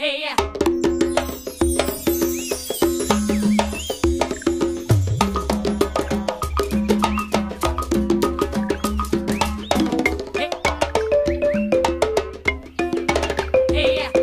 Hey. Hey. Hey, yeah.